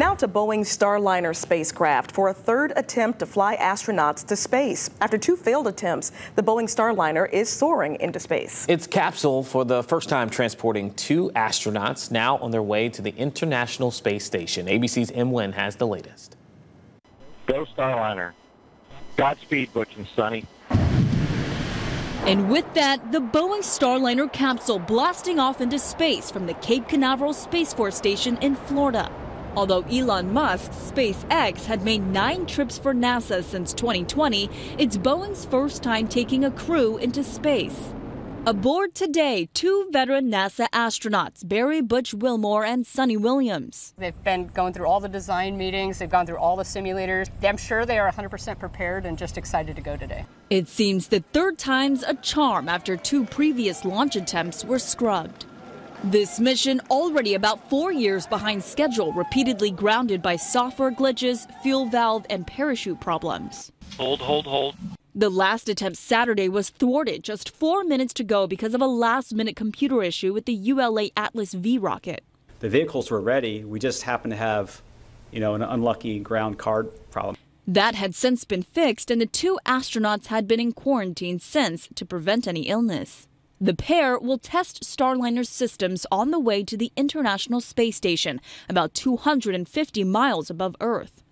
Now to Boeing's Starliner spacecraft for a third attempt to fly astronauts to space. After two failed attempts, the Boeing Starliner is soaring into space. Its capsule for the first time transporting two astronauts now on their way to the International Space Station. ABC's Em Nguyen has the latest. Go Starliner. Godspeed, Butch and Suni. And with that, the Boeing Starliner capsule blasting off into space from the Cape Canaveral Space Force Station in Florida. Although Elon Musk's SpaceX had made nine trips for NASA since 2020, it's Boeing's first time taking a crew into space. Aboard today, two veteran NASA astronauts, Barry Butch Wilmore and Suni Williams. They've been going through all the design meetings, they've gone through all the simulators. I'm sure they are 100% prepared and just excited to go today. It seems the third time's a charm after two previous launch attempts were scrubbed. This mission already about four years behind schedule, repeatedly grounded by software glitches, fuel valve, and parachute problems. Hold, hold, hold. The last attempt Saturday was thwarted just four minutes to go because of a last minute computer issue with the ULA Atlas V rocket. The vehicles were ready, we just happened to have, you know, an unlucky ground card problem. That had since been fixed, and the two astronauts had been in quarantine since to prevent any illness. The pair will test Starliner's systems on the way to the International Space Station, about 250 miles above Earth.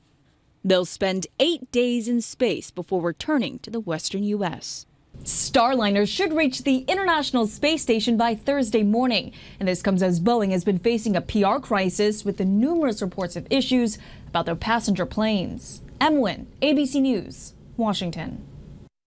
They'll spend eight days in space before returning to the western U.S. Starliner should reach the International Space Station by Thursday morning. And this comes as Boeing has been facing a PR crisis with the numerous reports of issues about their passenger planes. Em Nguyen, ABC News, Washington.